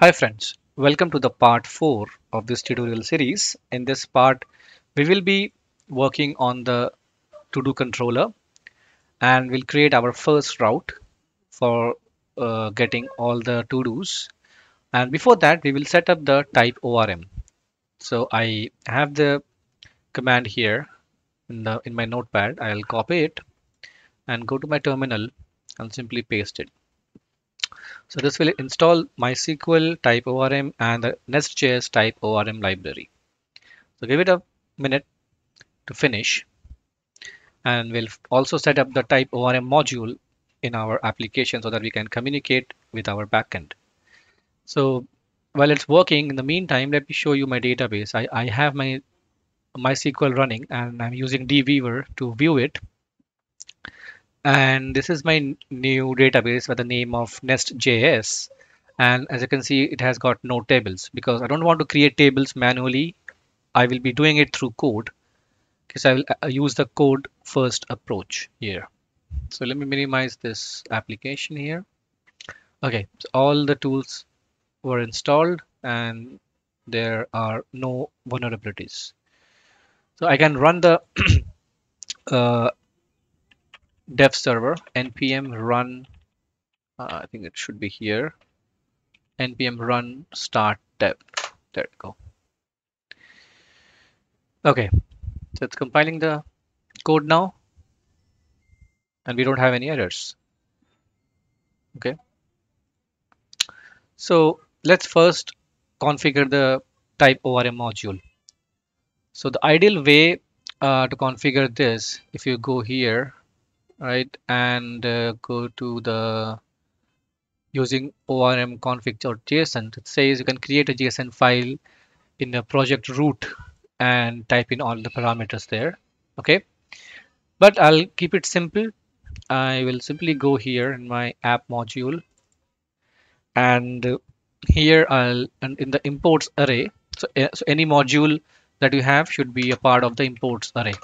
Hi friends, welcome to the part 4 of this tutorial series. In this part, we will be working on the to-do controller and we'll create our first route for uh, getting all the to-dos. And before that, we will set up the TypeORM. So I have the command here in, the, in my notepad. I'll copy it and go to my terminal and simply paste it. So this will install MySQL TypeORM and the Nest.js TypeORM library. So give it a minute to finish and we'll also set up the TypeORM module in our application so that we can communicate with our backend. So while it's working, in the meantime, let me show you my database. I, I have my MySQL running and I'm using dbeaver to view it and this is my new database by the name of nest.js and as you can see it has got no tables because I don't want to create tables manually. I will be doing it through code. Because I will uh, use the code first approach here. So let me minimize this application here. Okay so all the tools were installed and there are no vulnerabilities. So I can run the uh, dev server npm run uh, I think it should be here. npm run start dev. There we go. Okay so it's compiling the code now and we don't have any errors. Okay. So let's first configure the TypeORM module. So the ideal way uh, to configure this if you go here right? And uh, go to the using orm config.json it says you can create a json file in the project root and type in all the parameters there okay? But i'll keep it simple. I will simply go here in my app module. And here i'll and in the imports array. So, uh, so any module that you have should be a part of the imports array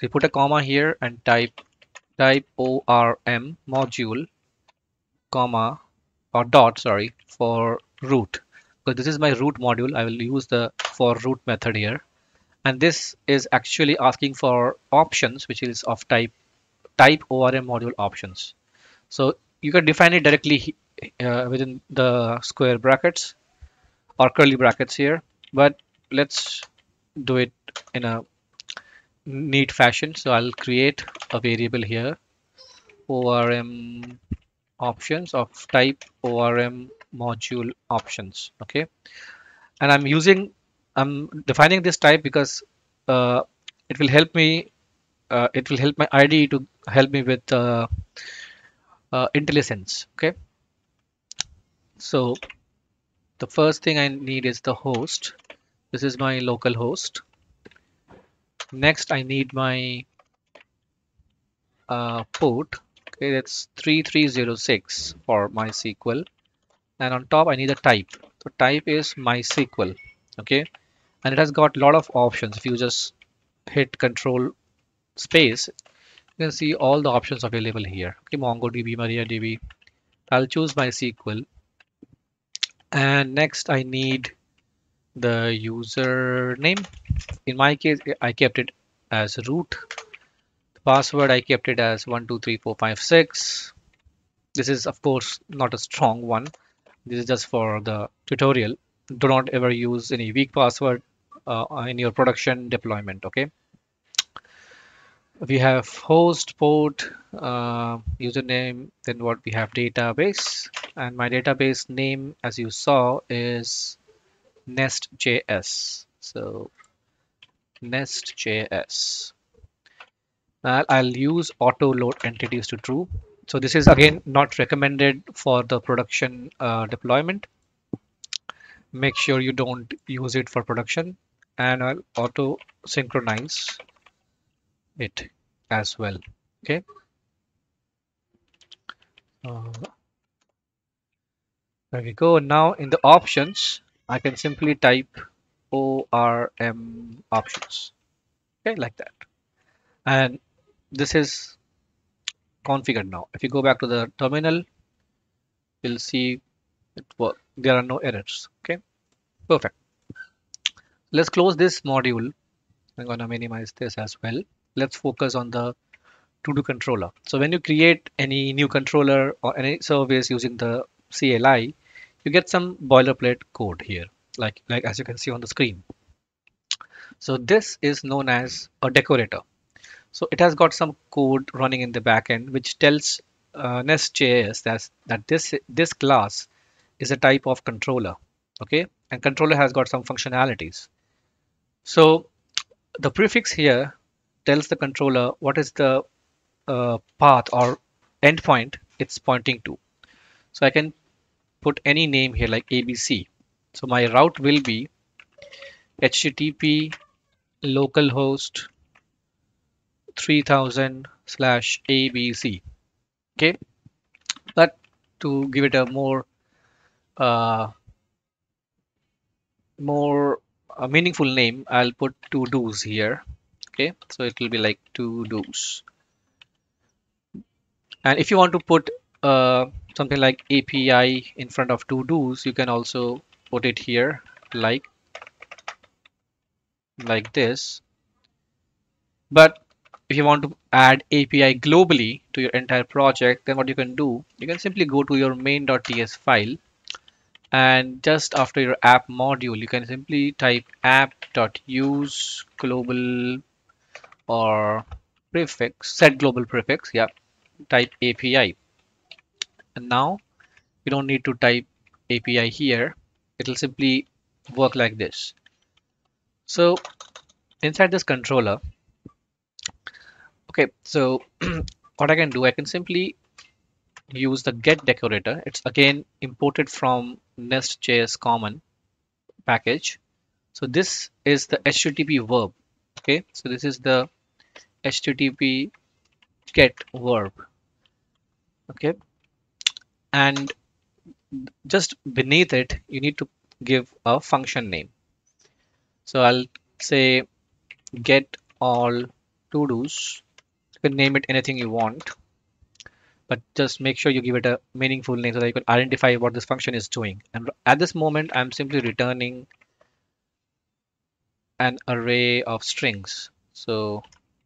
so you put a comma here and type type ORM module comma or dot sorry for root. Because this is my root module. I will use the for root method here. And this is actually asking for options which is of type TypeORM module options. So you can define it directly uh, within the square brackets or curly brackets here. But let's do it in a neat fashion so I'll create a variable here. ORM options of type ORM module options okay? And I'm using I'm defining this type because uh, it will help me uh, it will help my IDE to help me with uh, uh, IntelliSense okay? So the first thing I need is the host. This is my local host next I need my uh, port. Okay that's 3306 for MySQL. And on top I need a type. So type is MySQL. Okay? And it has got a lot of options. If you just hit control space you can see all the options available here. Okay MongoDB MariaDB. I'll choose MySQL. And next I need the username in my case I kept it as root. The password I kept it as 123456 this is of course not a strong one. This is just for the tutorial. Do not ever use any weak password uh, in your production deployment okay? We have host port uh, username then what we have database. And my database name as you saw is nest.js so nest.js now I'll use auto load entities to true. So this is again not recommended for the production uh, deployment. Make sure you don't use it for production and I'll auto synchronize it as well okay? Uh, there we go. Now in the options I can simply type ORM options. Okay like that. And this is configured now. If you go back to the terminal you'll see it work there are no errors. Okay perfect. Let's close this module. I'm going to minimize this as well. Let's focus on the to-do controller. So when you create any new controller or any service using the CLI you get some boilerplate code here like like as you can see on the screen. So this is known as a decorator. So it has got some code running in the backend which tells uh, Nest.js that, that this this class is a type of controller okay? And controller has got some functionalities. So the prefix here tells the controller what is the uh, path or endpoint it's pointing to. So I can put any name here like ABC so my route will be http localhost 3000 slash abc okay? But to give it a more uh, more a meaningful name I'll put to do's here. Okay? So it will be like to do's. And if you want to put uh, something like API in front of to do's you can also put it here like like this. But if you want to add API globally to your entire project then what you can do you can simply go to your main.ts file. And just after your app module you can simply type app.use global or prefix set global prefix yeah type API and now you don't need to type API here it'll simply work like this. So inside this controller okay so what I can do I can simply use the get decorator. It's again imported from nest.js common package. So this is the http verb okay? So this is the http get verb okay? And just beneath it you need to give a function name so I'll say get all to do's you can name it anything you want but just make sure you give it a meaningful name so that you can identify what this function is doing. And at this moment, I'm simply returning an array of strings. So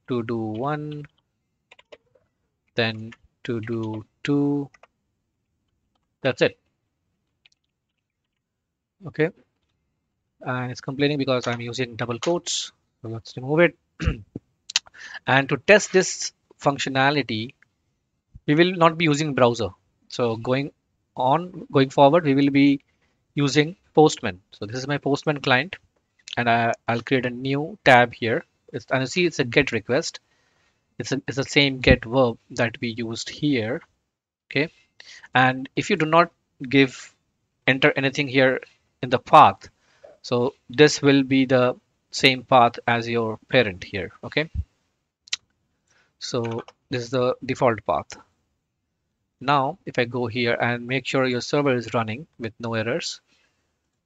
to do one, then to do two, that's it. Okay. And it's complaining because I'm using double quotes. So let's remove it. and to test this functionality, we will not be using browser. So going on going forward we will be using postman. So this is my postman client. And I, will create a new tab here. It's, and you see it's a get request. It's, a, it's the same get verb that we used here. Okay. And if you do not give enter anything here in the path. So this will be the same path as your parent here okay? So this is the default path. Now, if I go here and make sure your server is running with no errors,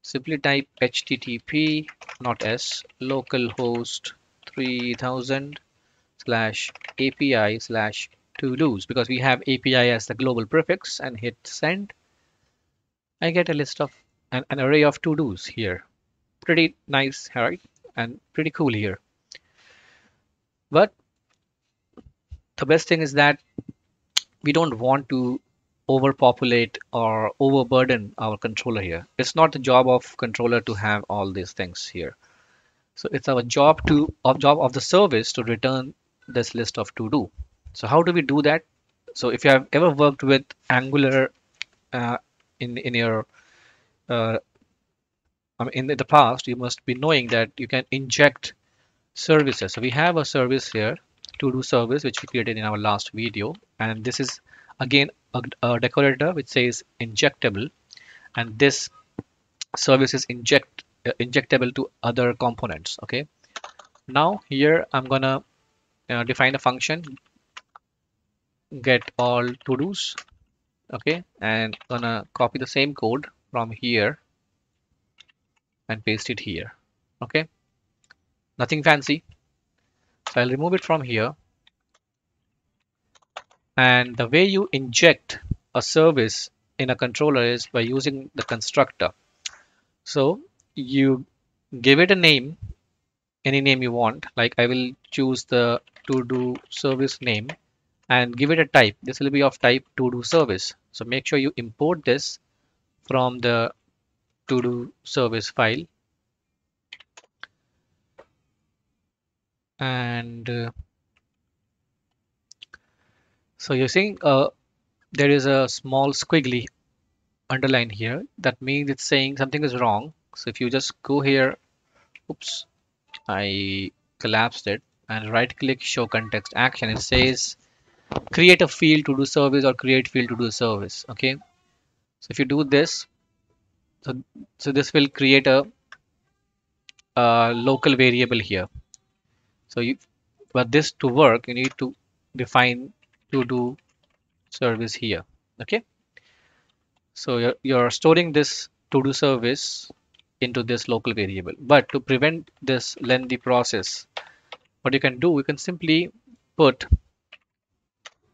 simply type http not s localhost 3000 slash api slash to do's because we have api as the global prefix and hit send. I get a list of an, an array of to do's here pretty nice right and pretty cool here but the best thing is that we don't want to overpopulate or overburden our controller here. It's not the job of controller to have all these things here. So it's our job to of job of the service to return this list of to do. So how do we do that? So if you have ever worked with Angular uh, in in your uh, I mean, in the past, you must be knowing that you can inject services. So we have a service here to do service which we created in our last video. And this is again a, a decorator which says injectable. And this service is inject uh, injectable to other components okay? Now here I'm gonna uh, define a function. Get all to do's okay? And gonna copy the same code from here and paste it here okay nothing fancy so I'll remove it from here. And the way you inject a service in a controller is by using the constructor. So you give it a name, any name you want, like I will choose the to do service name and give it a type. This will be of type to do service. So make sure you import this from the to do service file. And uh, so you're seeing uh, there is a small squiggly underline here. That means it's saying something is wrong. So if you just go here oops I collapsed it and right click show context action. It says create a field to do service or create field to do service okay so if you do this so so this will create a, a local variable here. So you but this to work you need to define to do service here okay? So you're, you're storing this to do service into this local variable. But to prevent this lengthy process what you can do you can simply put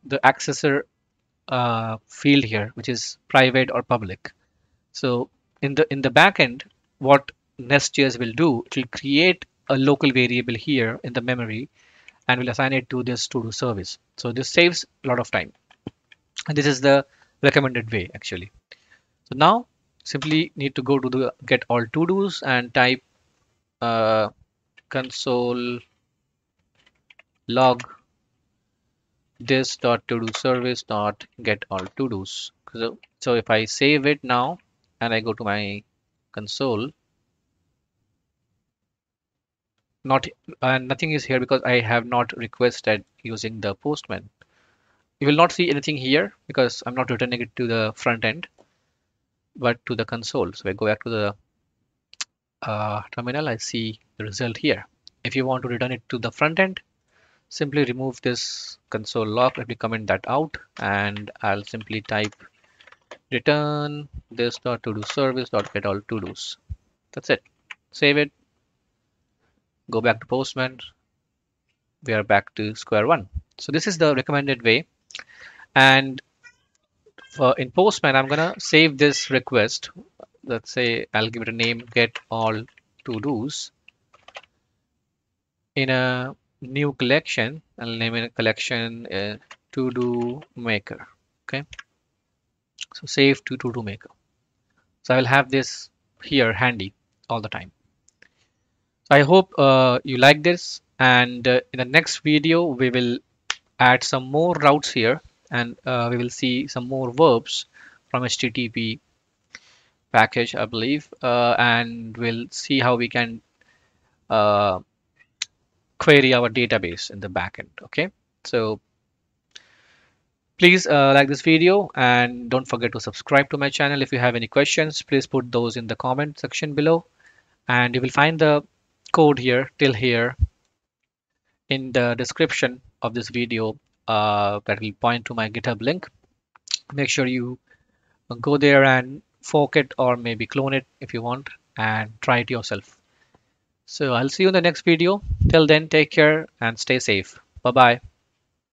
the accessor uh, field here which is private or public. So in the in the backend what nest.js will do it will create a local variable here in the memory and will assign it to this to do service. So this saves a lot of time. And this is the recommended way actually. So now simply need to go to the get all to dos and type uh, console log this dot to do service dot get all to dos. So, so if I save it now and I go to my console not uh, nothing is here because I have not requested using the postman. You will not see anything here because I'm not returning it to the front end but to the console. So I go back to the uh, terminal. I see the result here. If you want to return it to the front end simply remove this console log let me comment that out. And I'll simply type return this dot to do service dot get all to dos. That's it. Save it. Go back to postman. We are back to square one. So this is the recommended way. And for in postman i'm gonna save this request. Let's say i'll give it a name get all to dos. In a new collection i'll name it collection uh, to do maker okay? So save to to do maker. So i will have this here handy all the time. So i hope uh, you like this and uh, in the next video we will add some more routes here and uh, we will see some more verbs from http package i believe uh, and we'll see how we can uh, query our database in the backend okay? So please uh, like this video and don't forget to subscribe to my channel. If you have any questions please put those in the comment section below. And you will find the code here till here in the description of this video uh, that will point to my github link. Make sure you go there and fork it or maybe clone it if you want and try it yourself so i'll see you in the next video. Till then take care and stay safe. Bye bye